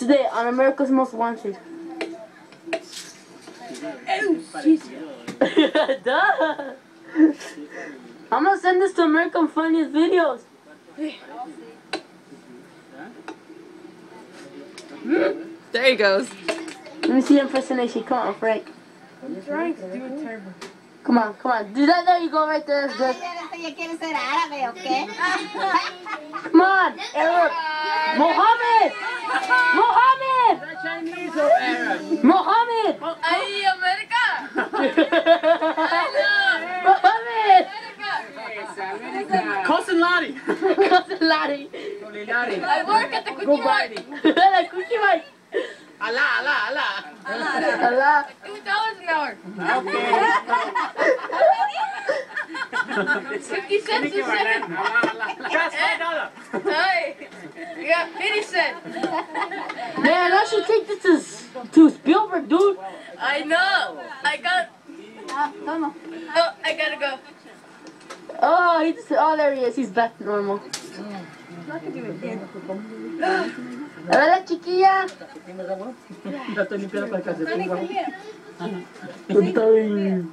Today on America's Most Wanted. Oh, Duh. I'm gonna send this to American Funniest Videos. Hmm? There he goes. Let me see the impersonation. Come on, Frank. I'm trying to do it terrible. Come on, come on. Do that. There you go, right there. That's good. ¿Ya quieres ser árabe o qué? Come on, Arab. Mohammed. Mohammed. Chinese or Arab? Mohammed. Ay, America! Mohammed. Cousin Lottie. Cousin Lottie. Lottie. I work at the cookie Go mart. Biden. La cookie man. Allah, Allah, Allah. Allah. Two dollars an hour. Okay. Fifty cents a second. Allah, Allah, Allah. Just five dollar. Hey, eh? you got fifty cents. Man, I should take this to, to Spielberg, dude. I know. I got. Oh, I gotta go. Oh, he just, oh, there he is. He's back to normal. Hola, chiquilla. Ya estoy